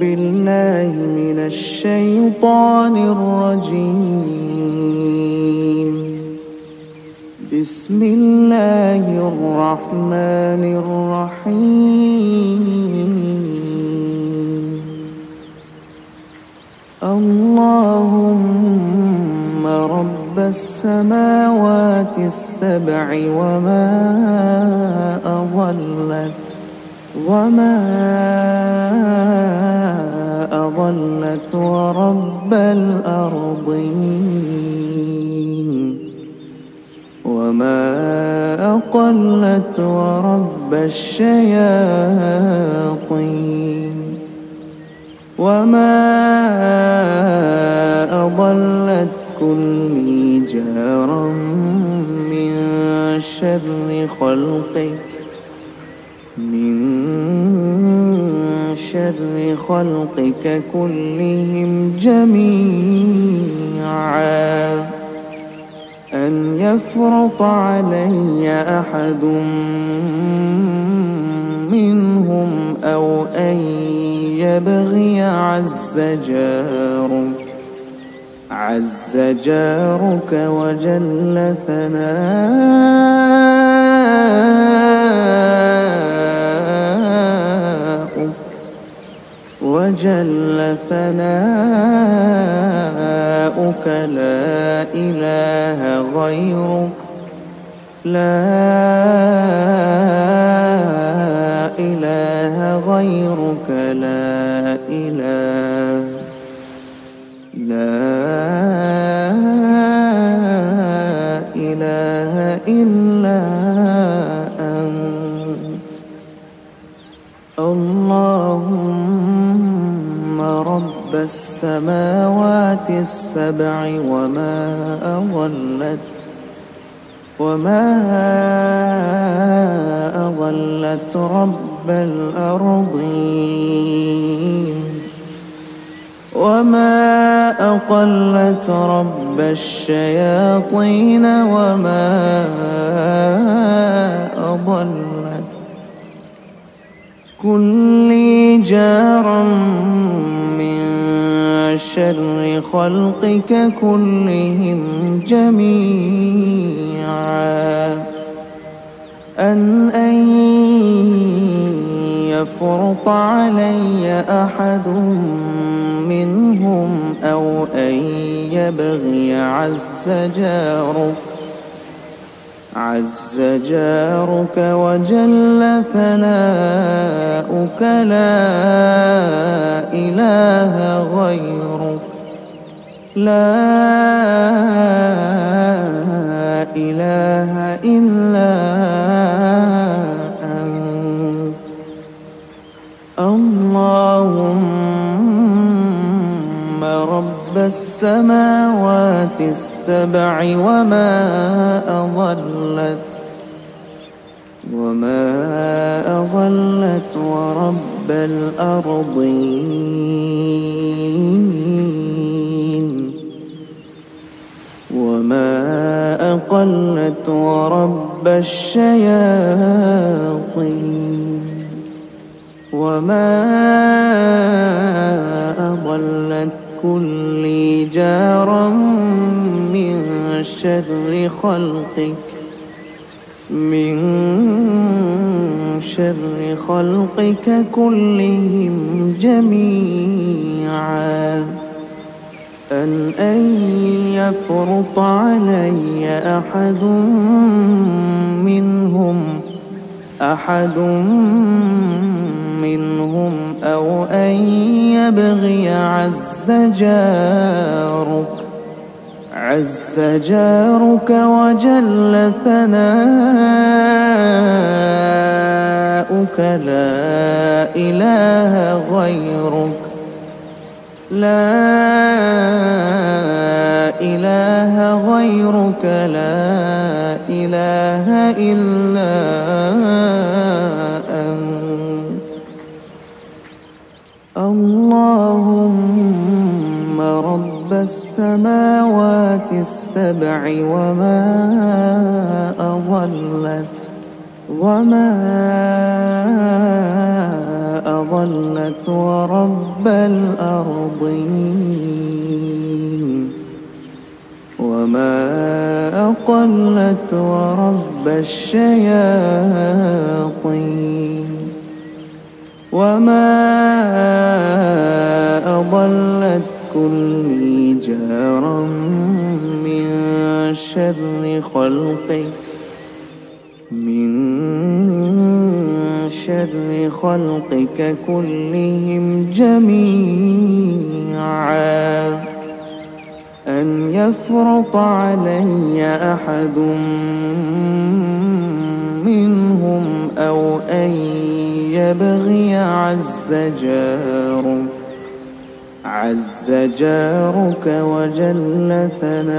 بالله من الشيطان الرجيم. بسم الله الرحمن الرحيم. اللهم رب السماوات السبع وما أضلت وما أضلت ورب الأرضين. وما أقلت ورب الشياطين. وما أضلت كل جارا من شر خلقك من شر خلقك كلهم جميعا. أن يفرط علي أحد منهم أو أن يبغي عز جارك عز جارك وجل ثناك وجل ثناؤك لا إله غيرك. لا إله غيرك لا إله. لا إله إلا السماوات السبع وما أضلت وما أضلت رب الأرضين وما أقلت رب الشياطين وما أضلت كل جارا شر خلقك كلهم جميعا. أن أن يفرط علي أحد منهم أو أن يبغي عز جارك عز جارك وجل ثناؤك لا إله غيرك. لا إله إلا أنت. اللهم السماوات السبع وما أضلت وما أضلت ورب الأرضين وما أقلت ورب الشياطين وما أضلت كل جارا من شر خلقك من شر خلقك كلهم جميعا. أن أن يفرط علي أحد منهم أحد منهم أو أن يبغي عز جارك. عز جارك وجل ثناؤك. لا إله غيرك. لا إله غيرك. لا إله إلا السماوات السبع وما أضلت وما أضلت ورب الأرضين وما أقلت ورب الشياطين وما أضلت كل جارا من شر خلقك من شر خلقك كلهم جميعا. أن يفرط علي أحد منهم أو أن يبغي عز جارك عز جارك وجل ثناؤك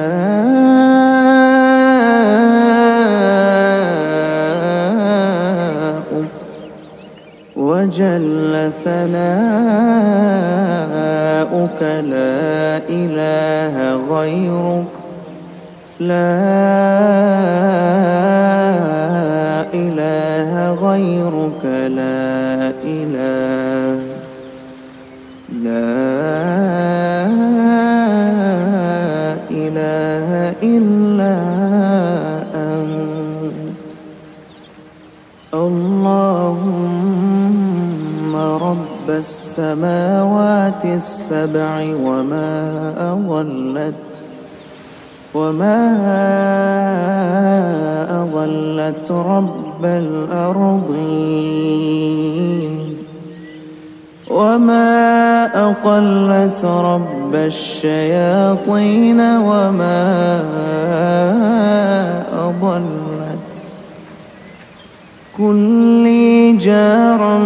وجل ثناؤك لا إله غيرك لا إله غيرك لا السماوات السبع وما أضلت وما أضلت رب الأرضين وما أقلت رب الشياطين وما أضلت كل جارا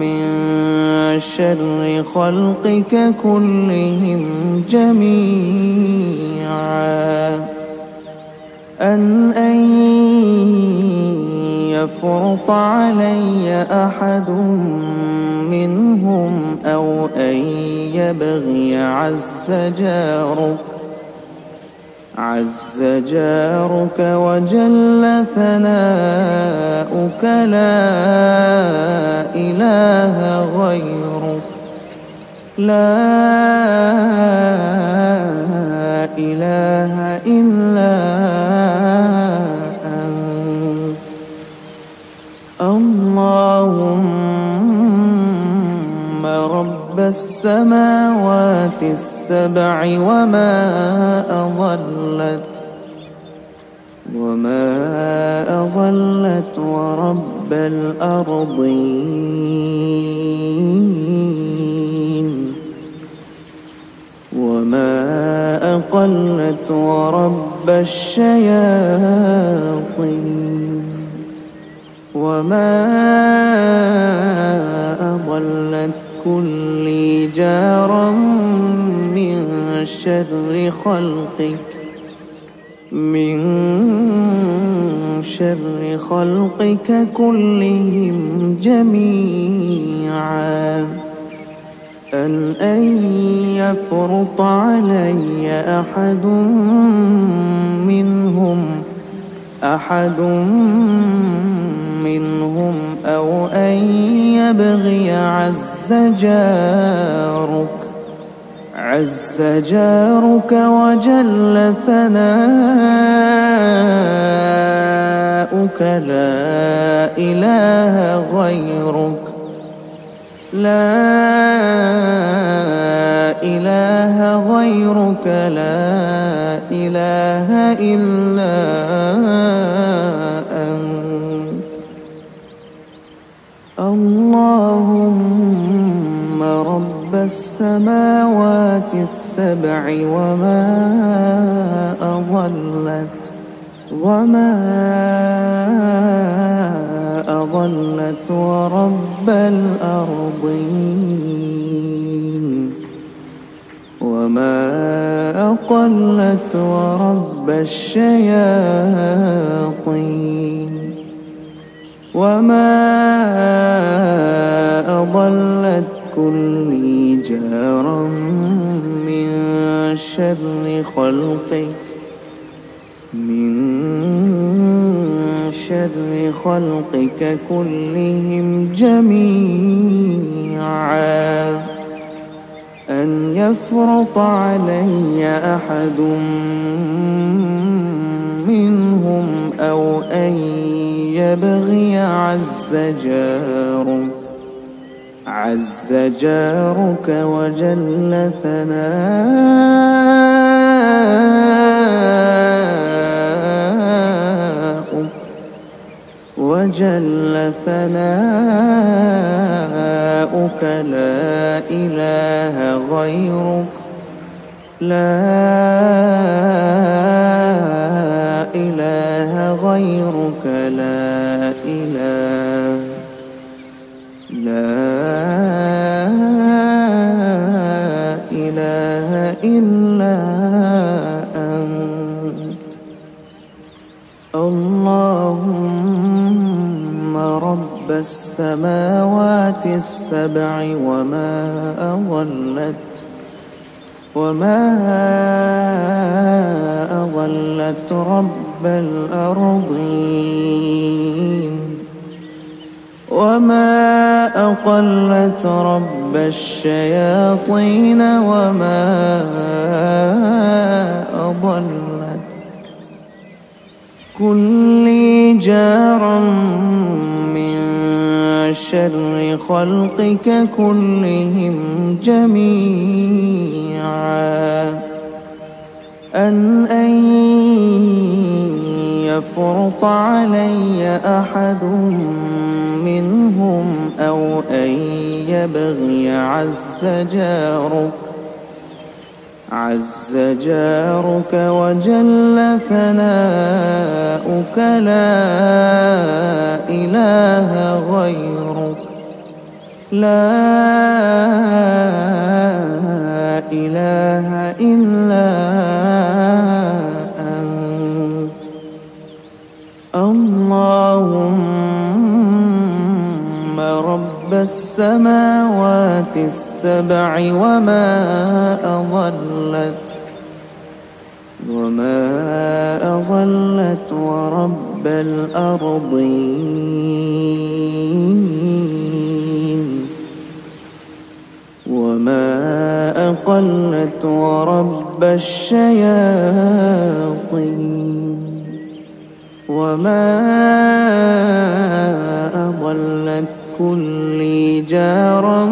من شر خلقك كلهم جميعا. أن أن يفرط علي أحد منهم أو أن يبغي عز جارك عز جارك وجل ثناؤك لا إله غيرك. لا إله إلا السماوات السبع وما أضلت وما أضلت ورب الأرضين وما أقلت ورب الشياطين وما أضلت كل جارا من شر خلقك من شر خلقك كلهم جميعا. أن أن يفرط علي أحد منهم أحد منهم أو أن يبغي عز جارك. عز جارك وجل ثناؤك. لا إله غيرك. لا إله غيرك. لا إله إلا رب السماوات السبع وما أضلت وما أضلت ورب الأرضين وما أقلت ورب الشياطين وما أضلت كل جارا من شر خلقك من شر خلقك كلهم جميعا. أن يفرط علي أحد منهم أو أن يبغي عز جارك عز جارك وجل ثناؤك وجل ثناؤك لا إله غيرك. لا إله غيرك لا السماوات السبع وما أضلت وما أضلت رب الأرضين وما أقلت رب الشياطين وما أضلت كل جارا من شر خلقك كلهم جميعا. أن أن يفرط علي أحد منهم أو أن يبغي عز جارك عز جارك وجل ثناؤك لا إله غيرك. لا إله إلا أنت. اللهم السماوات السبع وما أضلت وما أضلت ورب الأرضين وما أقلت ورب الشياطين وما أضلت كل جارا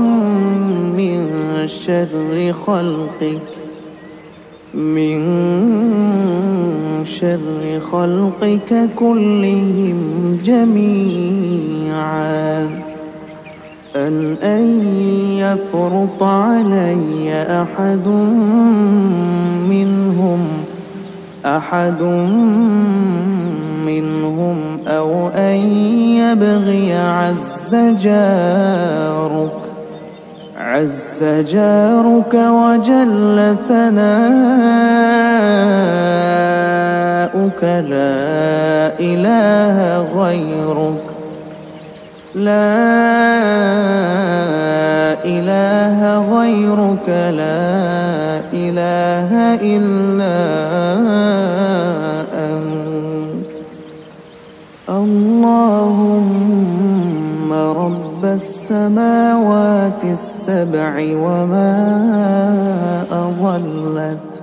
من شر خلقك من شر خلقك كلهم جميعا. أن أن يفرط علي أحد منهم أحد منهم أو أن يبغي عز جارك. عز جارك وجل ثناؤك. لا إله غيرك. لا إله غيرك. لا إله إلا أنت السماوات السبع وما أضلت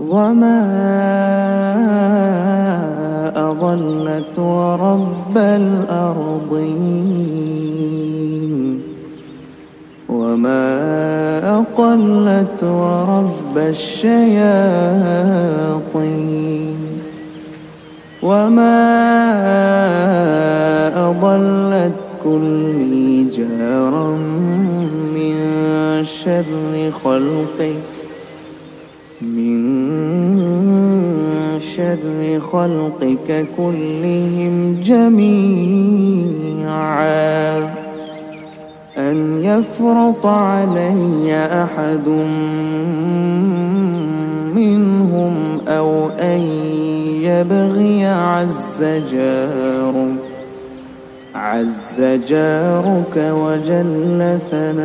وما أضلت ورب الأرضين وما أقلت ورب الشياطين وما أضلت كل جارا من شر خلقك من شر خلقك كلهم جميعا. أن يفرط علي أحد منهم أو أن يبغي عز جارك عز جارك وجل ثناؤك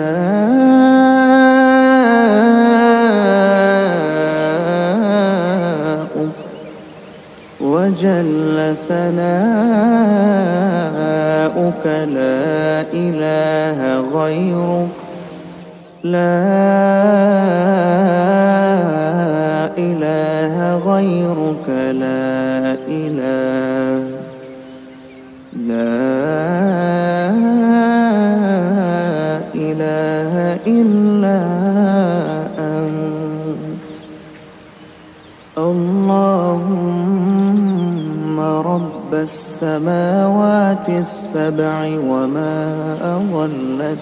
وجل ثناؤك لا إله غيرك. لا إله غيرك. إلا أنت. اللهم رب السماوات السبع وما أضلت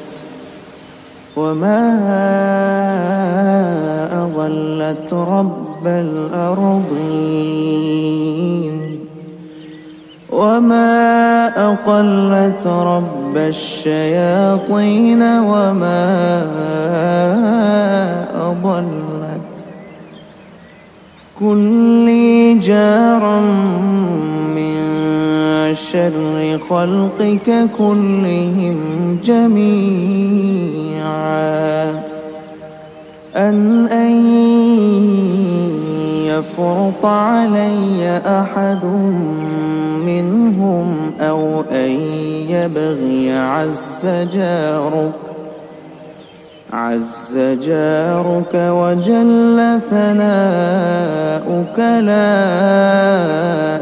وما أضلت رب الأرضين. وما أقلت رب الشياطين وما أضلت كل جارا من شر خلقك كلهم جميعا أن أن يفرط علي أحد منهم أو أن يبغي عز جارك عز جارك وجل ثناؤك لا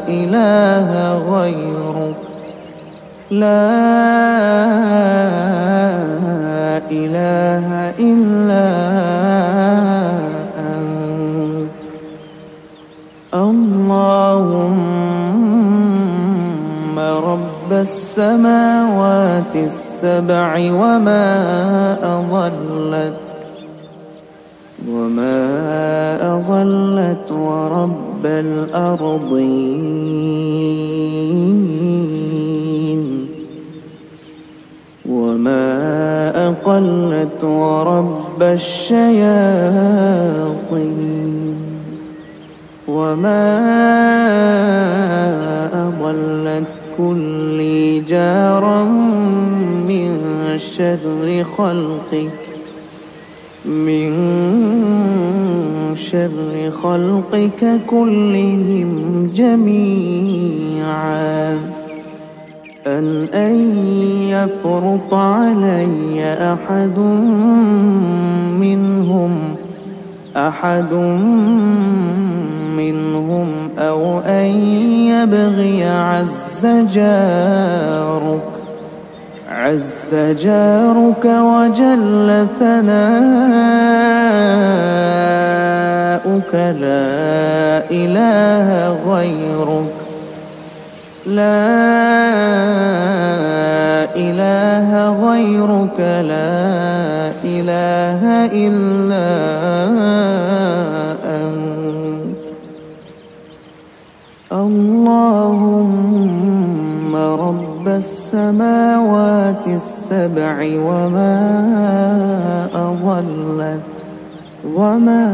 إله غيرك. لا إله إلا أنت. اللهم رب السماوات السبع وما أضلت وما أضلت ورب الأرضين. وما أقلت ورب الشياطين وما أضلت كل جارا من شر خلقك من شر خلقك كلهم جميعا أن أن يفرط علي أحد منهم أحد منهم أو أن يبغي عز جارك. عز جارك وجل ثناؤك لا إله غيرك. لا إله غيرك لا إله إلا أنت. اللهم رب السماوات السبع وما أضلت وما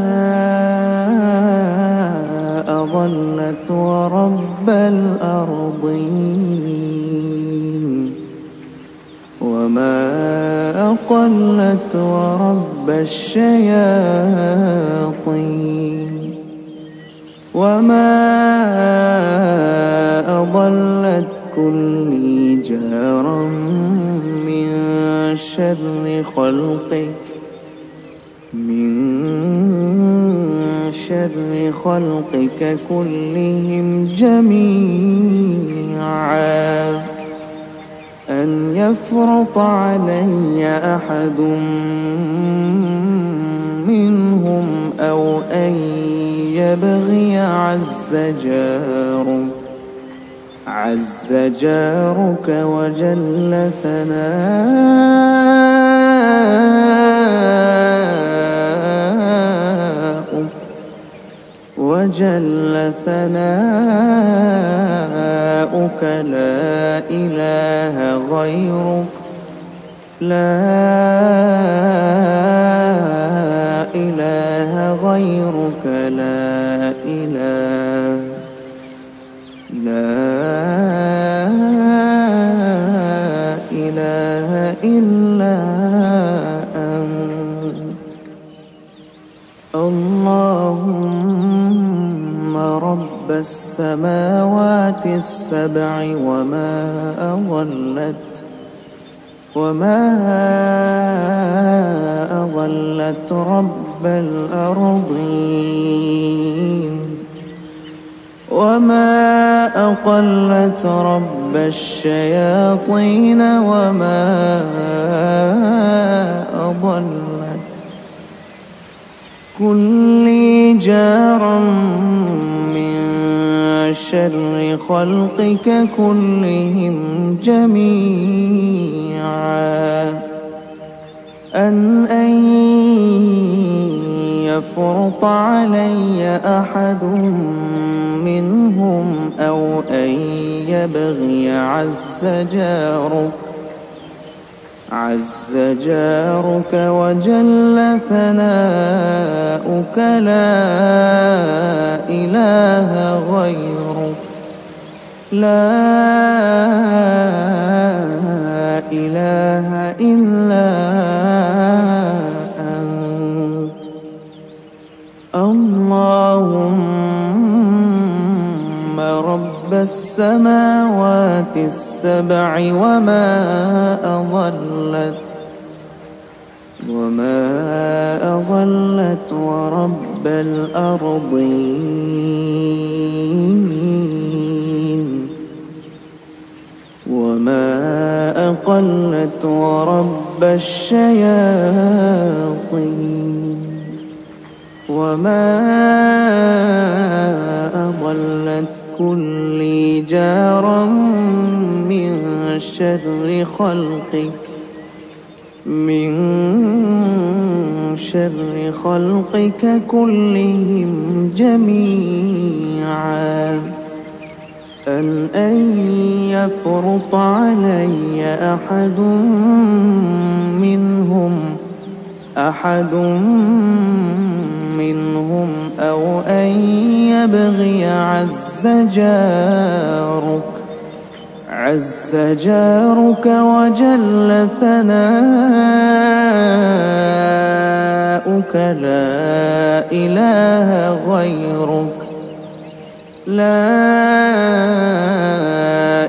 أضلت ورب الأرضين. وما أقلت ورب الشياطين. وما أضلت كل جارا من شر خلقك من شر خلقك كلهم جميعا. أن يفرط علي أحد منهم أو أن يبغي عز جارك. عز جارك وجل ثناؤك وجل ثناؤك لا إله غيرك. لا إله غيرك لا السماوات السبع وما أضلت وما أضلت رب الأرضين وما أقلت رب الشياطين وما أضلت كل جارا من شر خلقك كلهم جميعا. أن أن يفرط علي أحد منهم أو أن يبغي عز جارك عز جارك وجل ثناؤك لا إله غيرك. لا إله إلا أنت. اللهم السماوات السبع وما أضلت وما أضلت ورب الأرضين وما أقلت ورب الشياطين وما أضلت كل جارا من شر خلقك من شر خلقك كلهم جميعا. أن أن يفرط علي أحد منهم أحد منهم أو أن يبغي عز جارك. عز جارك وجل ثناؤك. لا إله غيرك. لا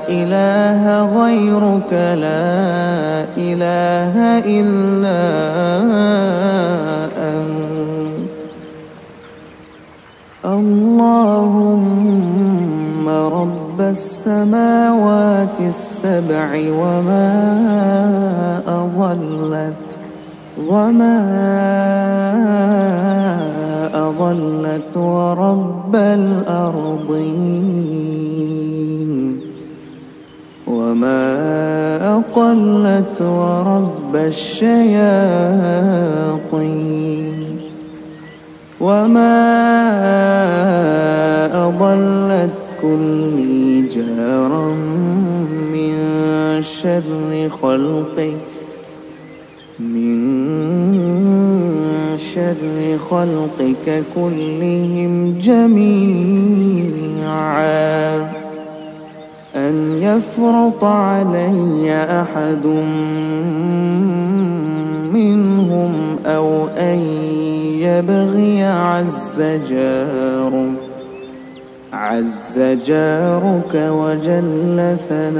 إله غيرك. لا إله إلا أنت رب السماوات السبع وما أضلت وما أضلت ورب الأرضين وما أقلت ورب الشياطين وما أضلت كل شر خلقك من شر خلقك كلهم جميعا. أن يفرط علي أحد منهم أو أن يبغي عز جارك عز جارك وجل ثناؤك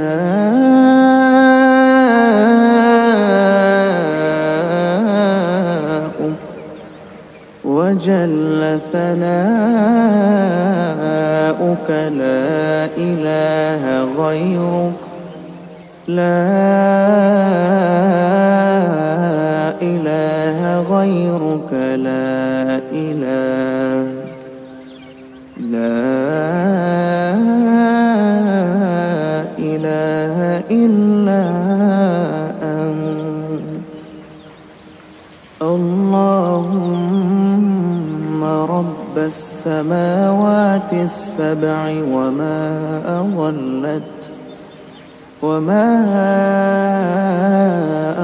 وجل ثناؤك لا إله غيرك. لا إله غيرك لا السماوات السبع وما أضلت وما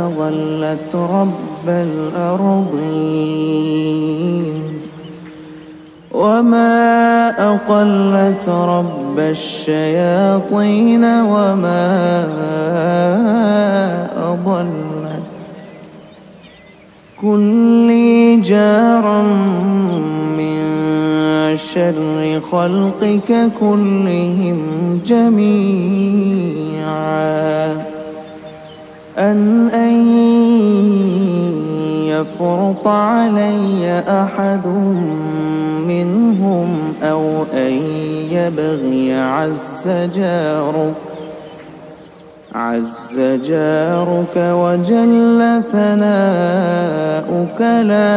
أضلت رب الأرضين وما أقلت رب الشياطين وما أضلت كل جارا من شر خلقك كلهم جميعا. أن أن يفرط علي أحد منهم أو أن يبغي عز جارك عز جارك وجل ثناؤك لا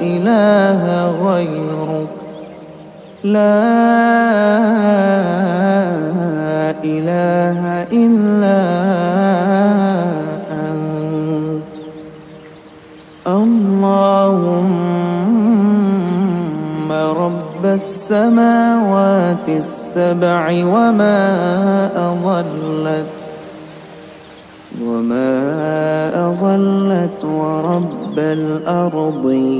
إله غيرك. لا إله إلا أنت. اللهم رب السماوات السبع وما أضلت وما أضلت ورب الأرضين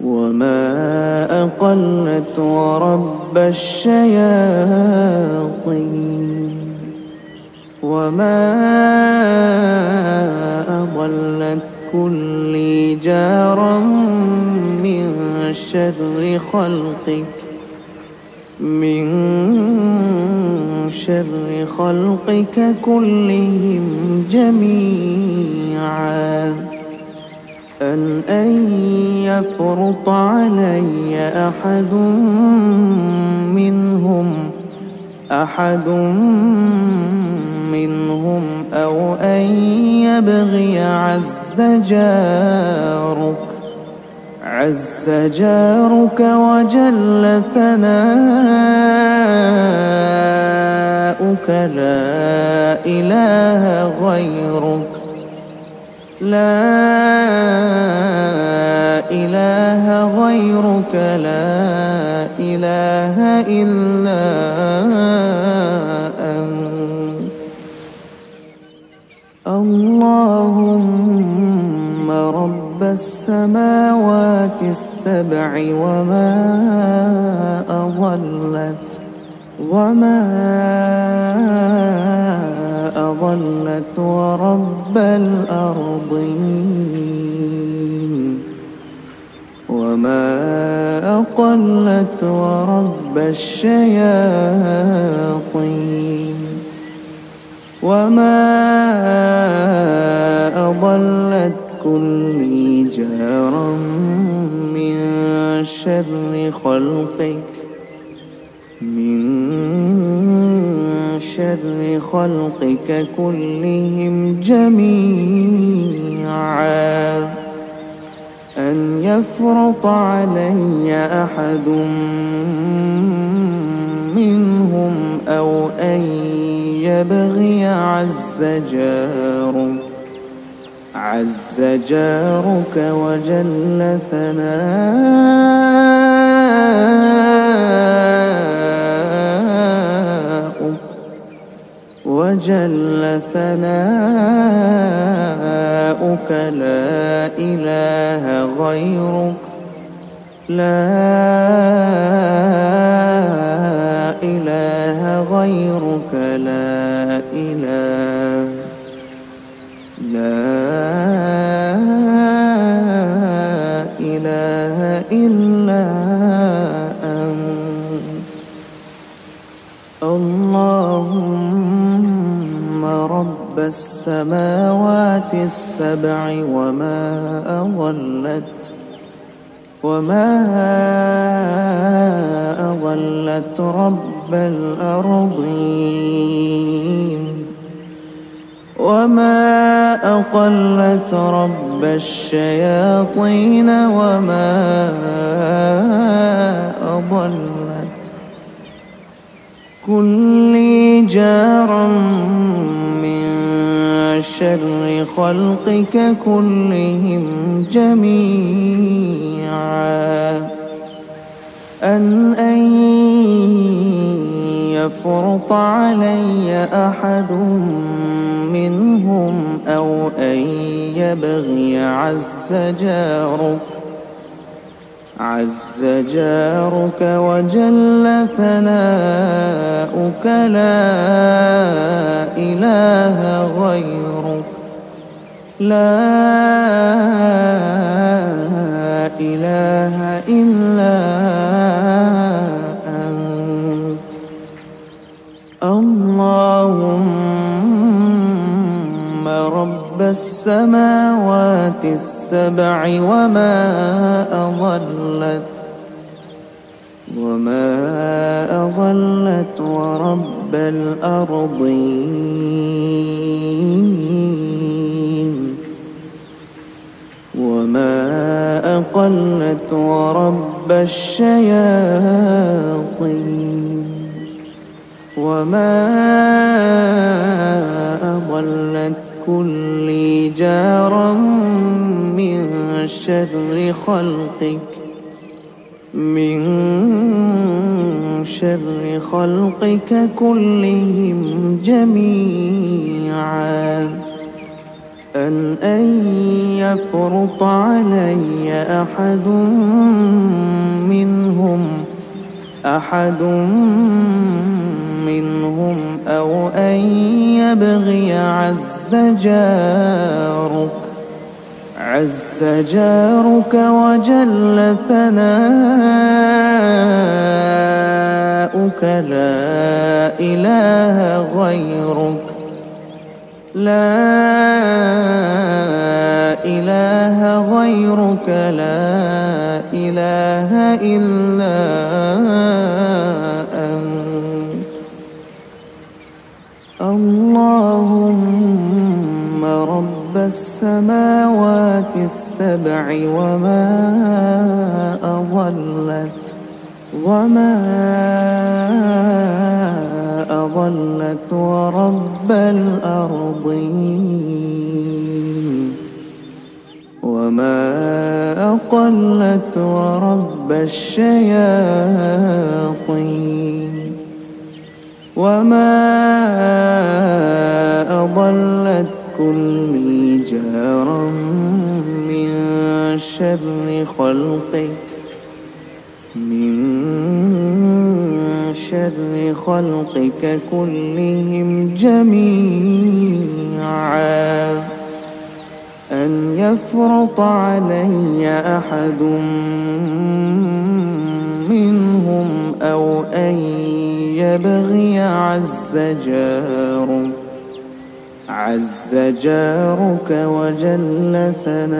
وما أقلت ورب الشياطين وما أضلت كل جارا من شر خلقك من شر خلقك كلهم جميعا. أن أن يفرط علي أحد منهم أحد منهم أو أن يبغي عز جارك. عز جارك وجل ثناؤك لا إله غيرك. لا إله غيرك لا إله إلا أنت. اللهم رب السماوات السبع وما أضلت وما أضلت ورب الأرضين وما أقلت ورب الشياطين وما أضلت كل شر خلقك من شر خلقك كلهم جميعا. أن يفرط علي أحد منهم أو أن يبغي عز جارك عز جارك وجل ثناؤك وجل ثناؤك لا إله غيرك. لا إله غيرك لا السماوات السبع وما أضلت وما أضلت رب الأرضين وما أقلت رب الشياطين وما أضلت كل جارا من شر خلقك كلهم جميعا. أن أن يفرط علي أحد منهم أو أن يبغي عز جارك عز جارك وجل ثناؤك لا إله غيرك. لا إله إلا أنت. اللهم رب السماوات السبع وما أضلت وما أضلت ورب الأرضين وما أقلت ورب الشياطين وما أضلت كل جارا من شر خلقك من شر خلقك كلهم جميعا. أن أن يفرط علي أحد منهم أحد منهم أو أن يبغي عز جارك. عز جارك وجل ثناؤك. لا إله غيرك. لا إله غيرك. لا إله إلا أنت اللهم رب السماوات السبع وما أضلت وما أضلت ورب الأرضين وما أقلت ورب الشياطين وما أضلت كل جارا من شر خلقك من شر خلقك كلهم جميعا أن يفرط علي أحد منهم أو أن يبغي عز جارك عز جارك وجل ثناؤك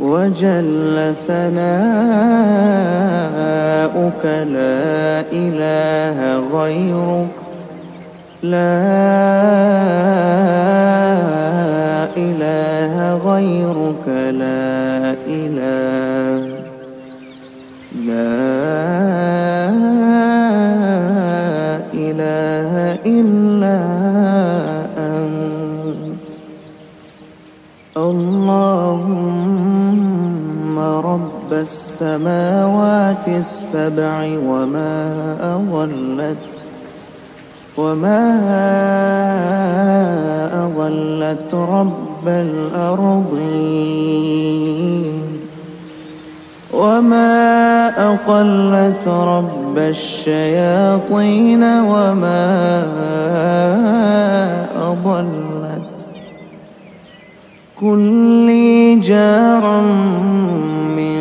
وجل ثناؤك لا إله غيرك لا إله غيرك لا إله. لا إله إلا أنت. اللهم رب السماوات السبع وما أضلت وما أضلت رب الأرضين. وما أقلت رب الشياطين وما أضلت. كل جارا من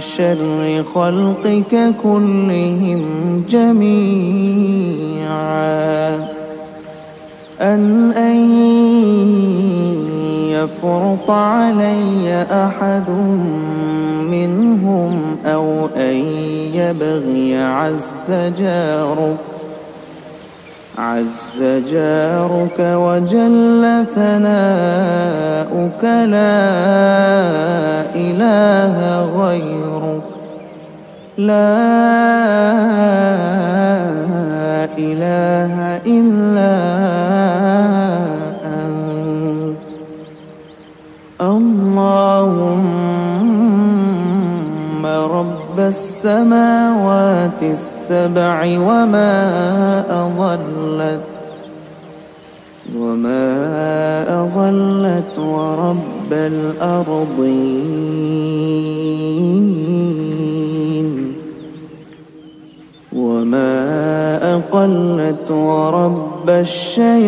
شر خلقك كلهم جميعا. أن أن يفرط علي أحد منهم أو أن يبغي عز جارك عز جارك وجل ثناؤك لا إله غيرك لا إله إلا أنت اللهم رب السماوات السبع وما أضلت وما أضلت ورب الأرضين وما أقلت ورب الشياطين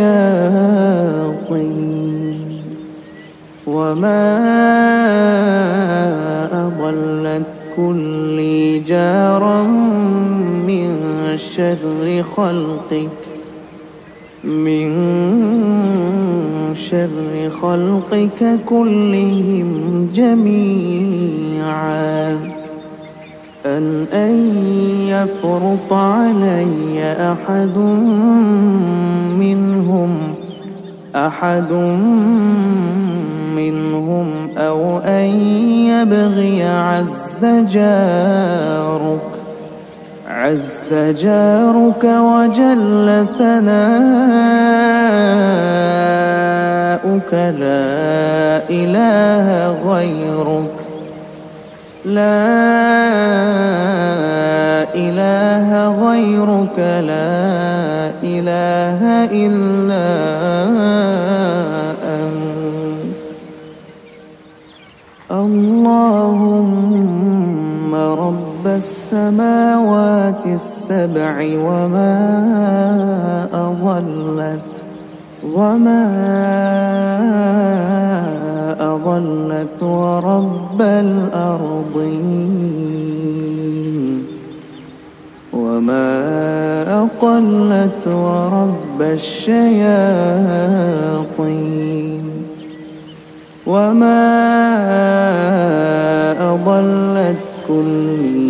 وما أضلت كل جارا من شر خلقك من شر خلقك كلهم جميعا أن أن يفرط علي أحد منهم أحد منهم أو أن يبغي عز جارك. عز جارك وجل ثناؤك. لا إله غيرك. لا إله غيرك. لا إله إلا أنت السماوات السبع وما أضلت وما أضلت ورب الأرضين وما أقلت ورب الشياطين وما أضلت كل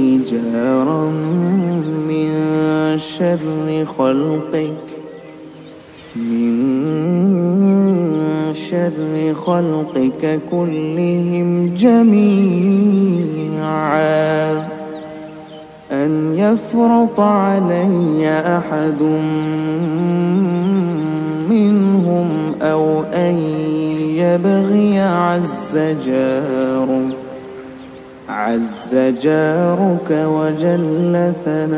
شر خلقك من شر خلقك كلهم جميعا. أن يفرط علي أحد منهم أو أن يبغي عز جارك عز جارك وجل ثناؤك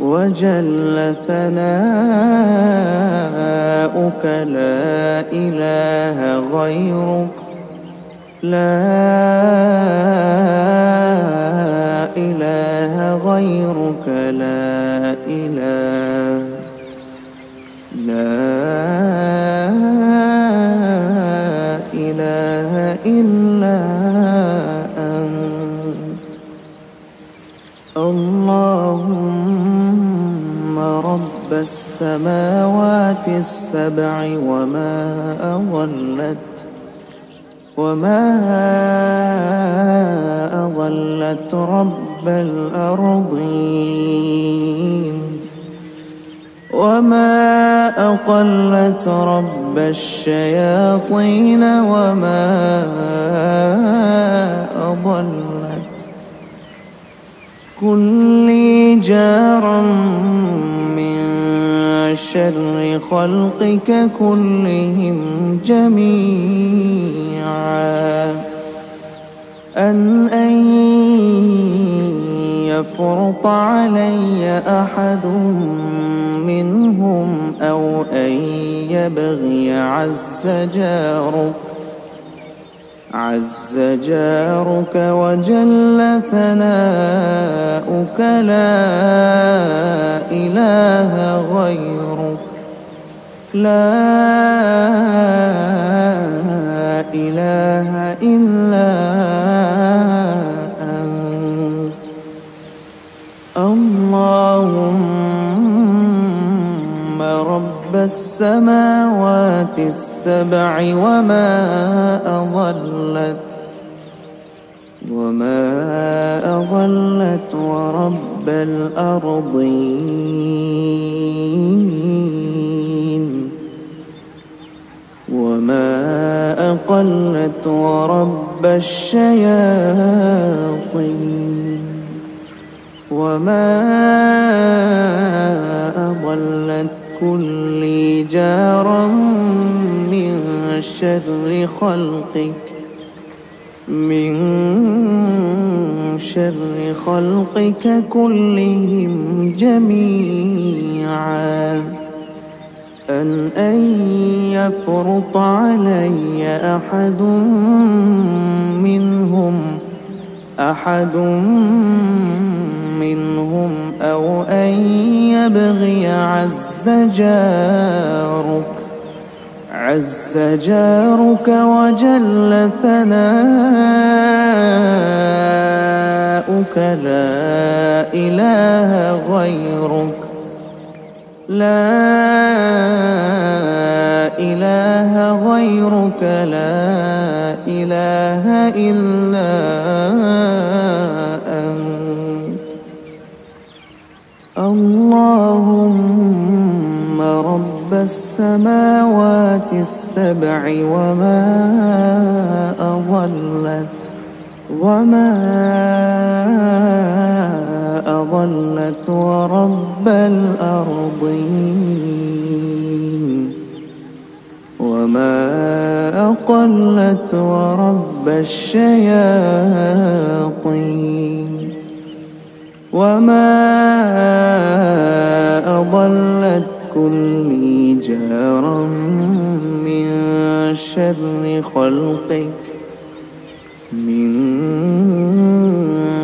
وجل ثناؤك لا إله غيرك. لا إله غيرك لا رب السماوات السبع وما أضلت وما أضلت رب الأرضين وما أقلت رب الشياطين وما أضلت كل جارا من شر خلقك كلهم جميعا. أن أن يفرط علي أحد منهم أو أن يبغي عز جارك عز جارك وجل ثناؤك لا إله غيرك لا إله إلا أنت. اللهم رب السماوات السبع وما أضلت وما أضلت ورب الأرضين. وما أقلت ورب الشياطين وما أضلت كل جارا من شر خلقك من شر خلقك كلهم جميعا أن أن يفرط علي أحد منهم أحد منهم أو أن يبغي عز جارك. عز جارك وجل ثناؤك لا إله غيرك. لا إله غيرك لا إله إلا أنت. اللهم رب السماوات السبع وما أضلت وما أضلت ورب الأرضين. وما أقلت ورب الشياطين. وما أضلت كل جارا من شر خلقك. من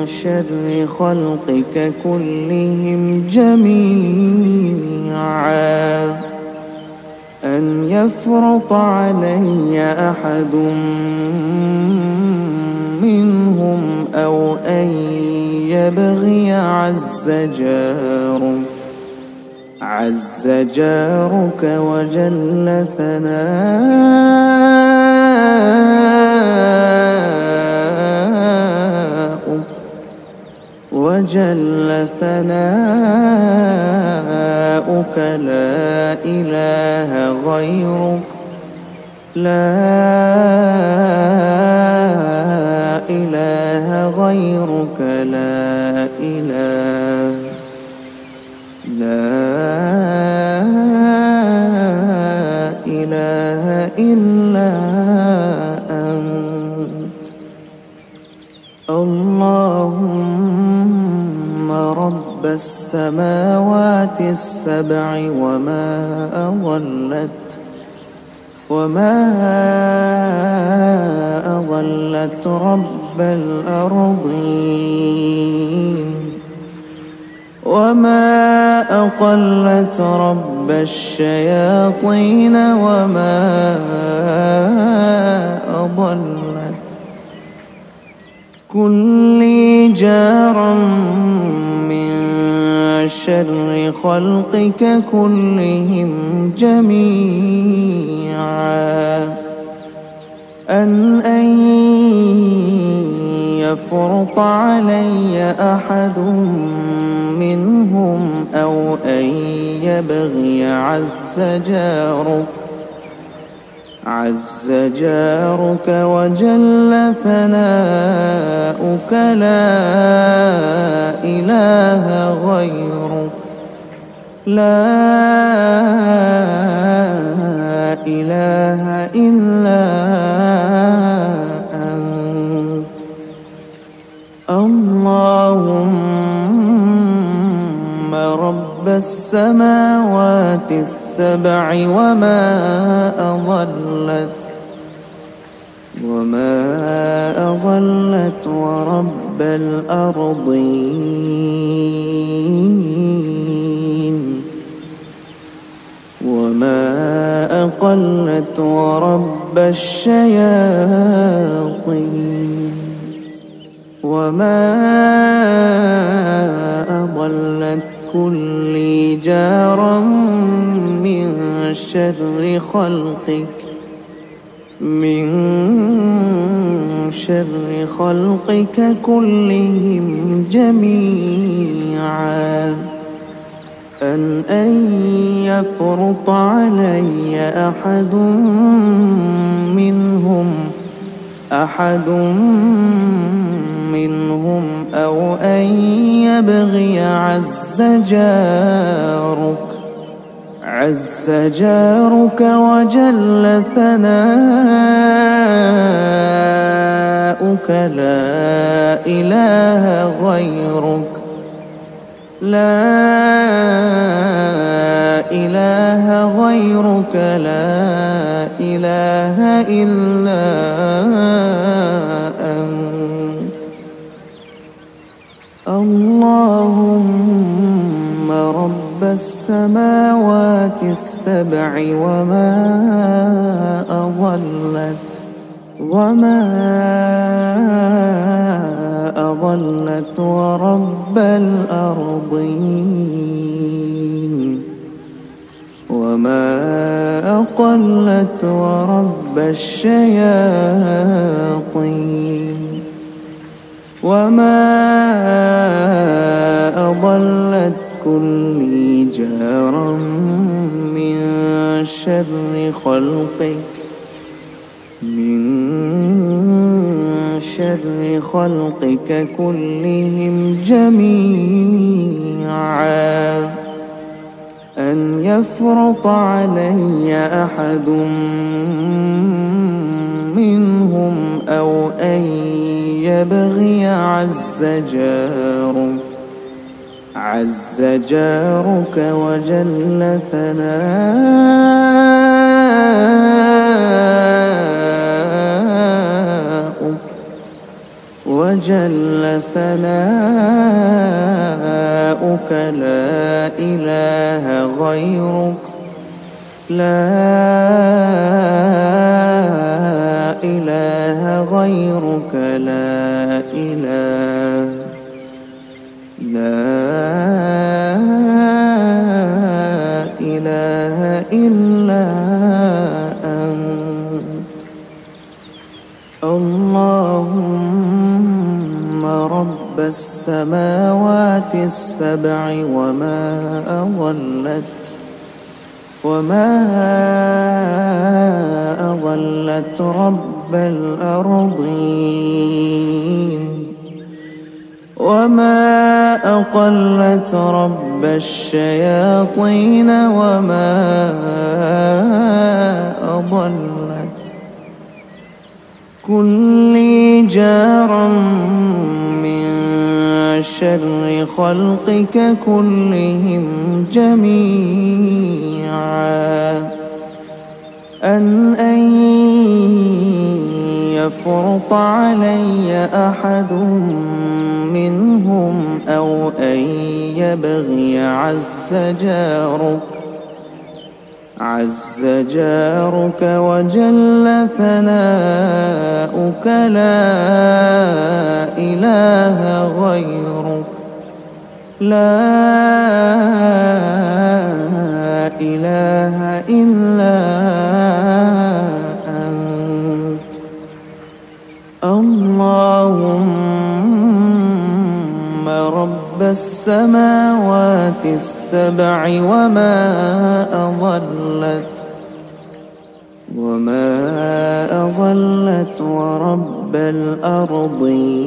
شر خلقك كلهم جميعا. أن يفرط علي أحد منهم أو أن يبغي عز جارك عز جارك وجل ثناؤك وجل ثناؤك لا إله غيرك. لا إله غيرك. لا إله. لا السماوات السبع وما أضلت وما أضلت رب الأرضين وما أقلت رب الشياطين وما أضلت كل جارا من شر خلقك كلهم جميعا. أن أن يفرط علي أحد منهم أو أن يبغي عز جارك عز جارك وجل ثناؤك لا إله غيرك. لا إله إلا أنت. اللهم السماوات السبع وما أضلت وما أضلت ورب الأرضين وما أقلت ورب الشياطين وما أضلت كل جارا من شر خلقك من شر خلقك كلهم جميعا. أن أن يفرط علي أحد منهم أحد منهم أو أن يبغي عز جارك. عز جارك وجل ثناؤك. لا إله غيرك. لا إله غيرك. لا إله إلا أنت اللهم رب السماوات السبع وما أضلت وما أضلت ورب الأرضين وما أقلت ورب الشياطين وما أضلت كل جارا من شر خلقك من شر خلقك كلهم جميعا. أن يفرط علي أحد منهم أو أن يبغي عز جارك عز جارك وجل ثناؤك وجل ثناؤك لا إله غيرك لا إله غيرك لا إلا أنت. اللهم رب السماوات السبع وما أضلت وما أضلت رب الأرضين. وما أقلت رب الشياطين وما أضلت كل جارا من شر خلقك كلهم جميعا أن أن يفرط علي أحد منهم أو أن يبغي عز جارك عز جارك وجل ثناؤك لا إله غيرك لا إله إلا أنت اللهم رب السماوات السبع وما أضلت وما أضلت ورب الأرضين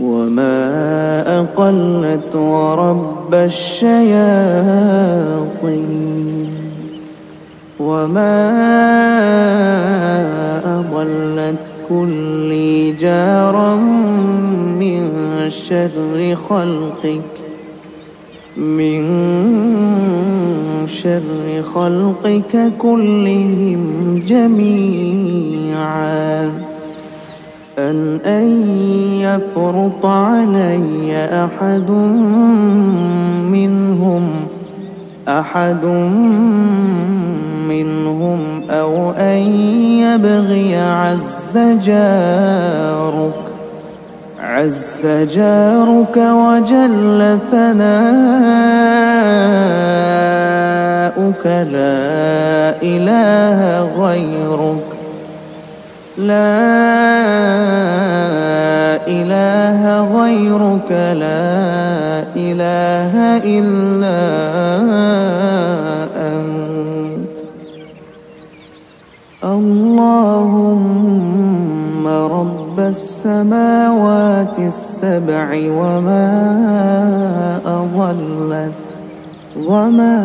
وما أقلت ورب الشياطين وما أضلت كل جارا من شر خلقك من شر خلقك كلهم جميعا أن أن يفرط علي أحد منهم أحد منهم أو أن يبغي عز جارك عز جارك وجل ثناؤك لا إله غيرك لا إله غيرك لا إله إلا أنت اللهم رب السماوات السبع وما أضلت وما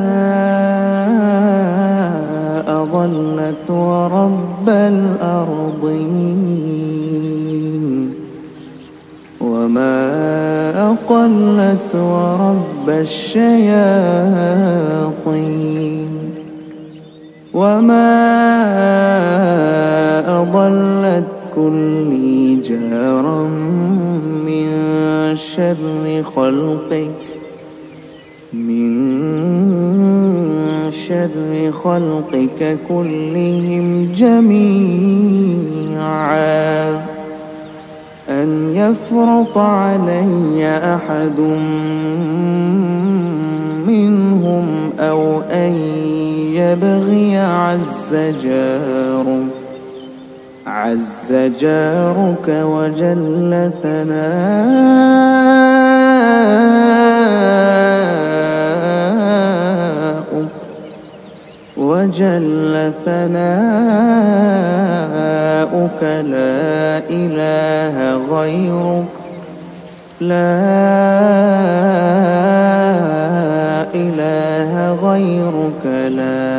أضلت ورب الأرضين وما أقلت ورب الشياطين وما أضلت كل جارا من شر خلقك من شر خلقك كلهم جميعا. أن يفرط علي أحد منهم أو أن يبغي عز جارك عز جارك وجل ثناؤك وجل ثناؤك لا إله غيرك لا إله غيرك لا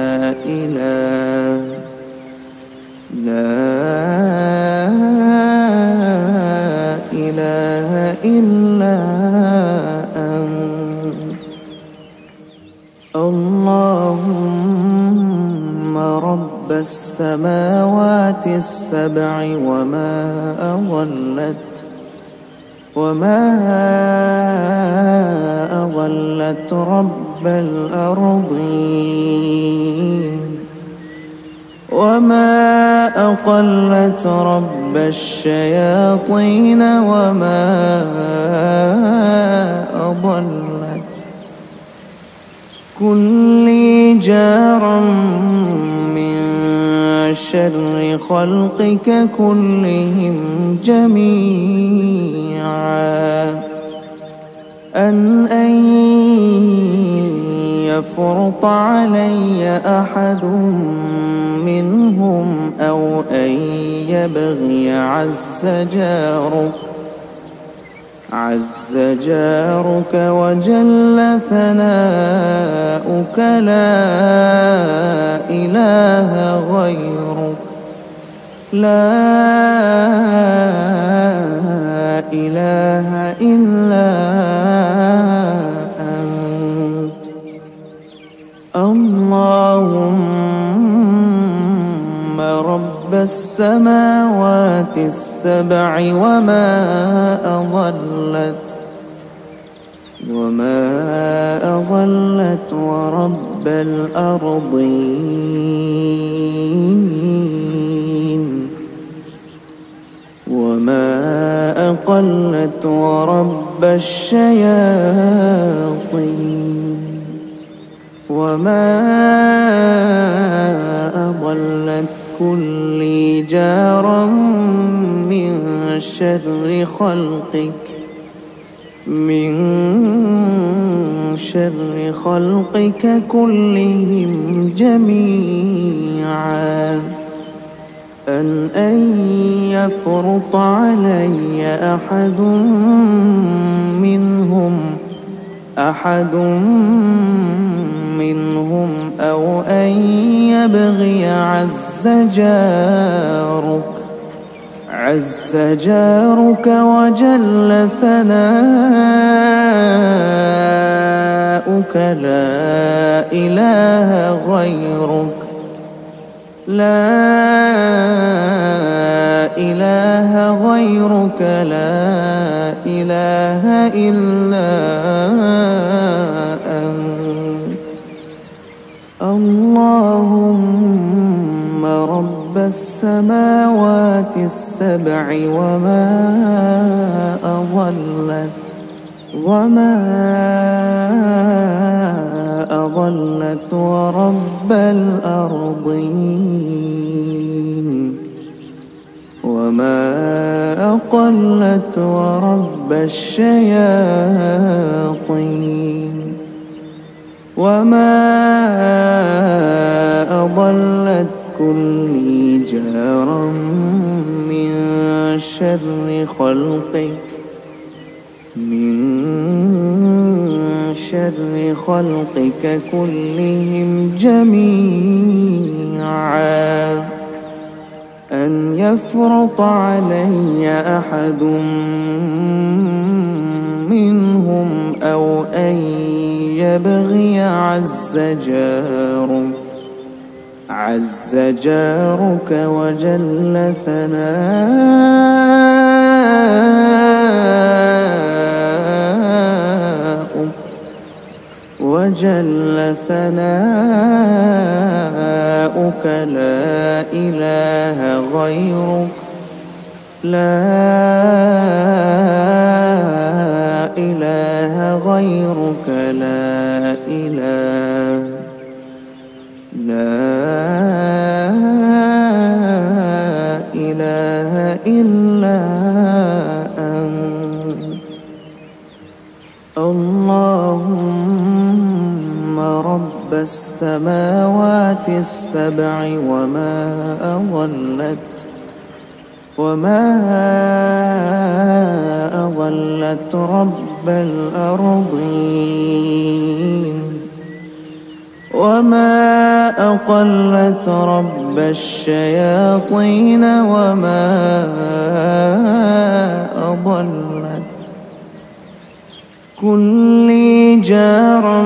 رب السماوات السبع وما أضلت وما أضلت رب الأرضين وما أقلت رب الشياطين وما أضلت كل جارا من شر خلقك كلهم جميعا. أن أن يفرط علي أحد منهم أو أن يبغي عز جارك عز جارك وجل ثناؤك لا إله غيرك. لا إله إلا أنت. اللهم السماوات السبع وما أضلت وما أضلت ورب الأرضين وما أقلت ورب الشياطين وما أضلت كل جارا من شر خلقك من شر خلقك كلهم جميعا. أن أن يفرط علي أحد منهم أحد منهم أو أن يبغي عز جارك. عز جارك وجل ثناؤك. لا إله غيرك. لا إله غيرك. لا إله إلا السماوات السبع وما أضلت وما أضلت ورب الأرضين وما أقلت ورب الشياطين وما أضلت كل جارا من شر خلقك من شر خلقك كلهم جميعا. أن يفرط علي أحد منهم أو أن يبغي عز جارك عز جارك وجل ثناؤك. وجل ثناؤك لا إله غيرك. لا إله غيرك. لا إله لا إله إلا أنت. اللهم رب السماوات السبع وما أضلت وما أضلت رب الأرضين. وما أقلت رب الشياطين وما أضلت كل جارا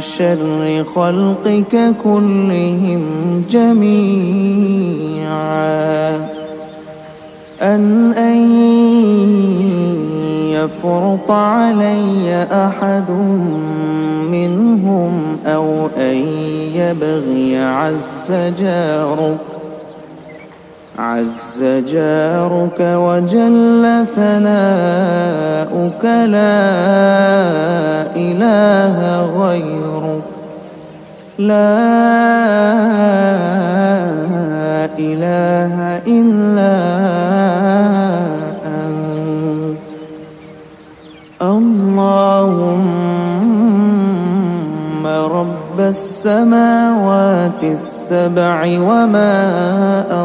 شر خلقك كلهم جميعا أن أن يفرط علي أحد منهم أو أن يبغي عز جارك عز جارك وجل ثناؤك لا إله غيرك لا إله إلا أنت اللهم رب السماوات السبع وما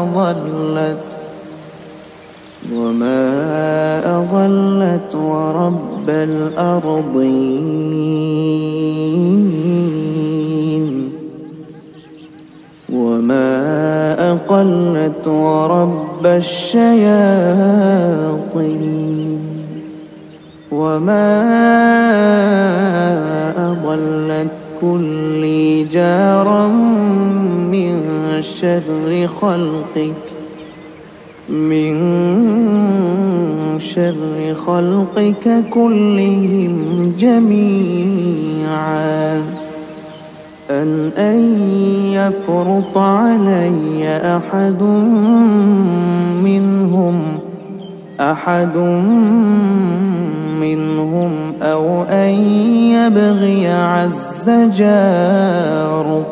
أضلت وما أضلت ورب الأرضين وما أقلت ورب الشياطين وما أضلت كل جارا من شر خلقك من شر خلقك كلهم جميعا أن أن يفرط علي أحد منهم أحد منهم أو أن يبغي عز جارك.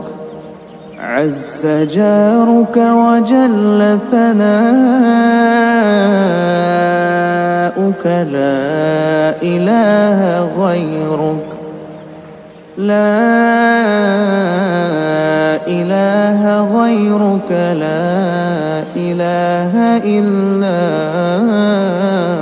عز جارك وجل ثناؤك. لا إله غيرك. لا إله غيرك. لا إله إلا أنت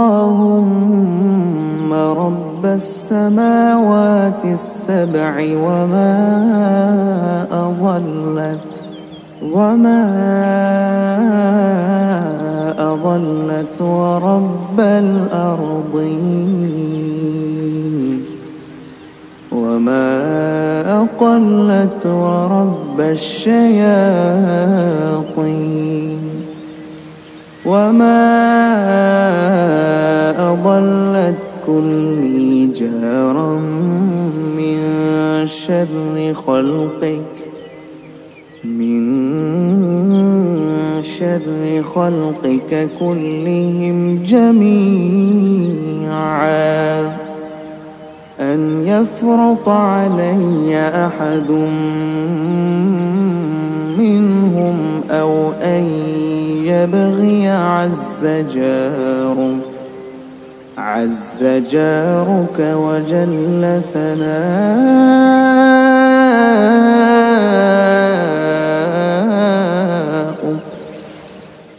اللهم رب السماوات السبع وما أضلت وما أضلت ورب الأرضين وما أقلت ورب الشياطين وما أضلت كل جارا من شر خلقك من شر خلقك كلهم جميعا أن يفرط علي أحد منهم أو أن يبغي عز جارك عز جارك وجل ثناؤك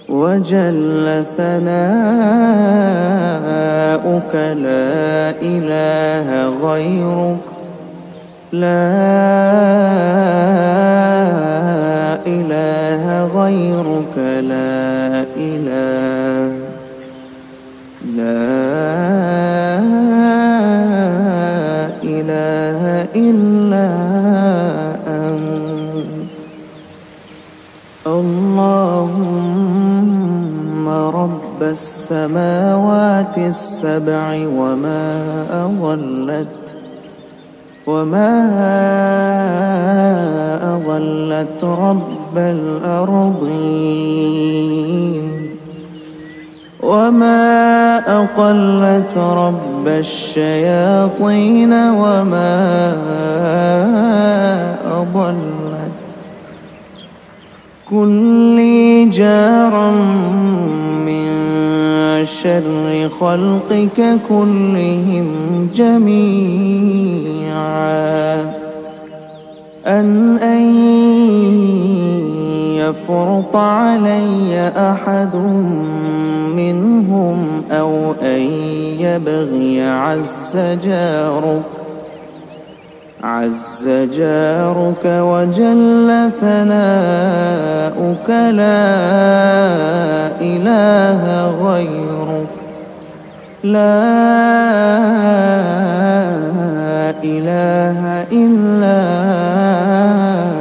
وجل ثناؤك لا إله غيرك لا إله غيرك لا السماوات السبع وما أضلت وما أضلت رب الأرضين وما أقلت رب الشياطين وما أضلت كل جارا من شر خلقك كلهم جميعا. أن أن يفرط علي أحد منهم أو أن يبغي عز جارك عز جارك وجل ثناؤك لا إله غيرك. لا إله إلا أنت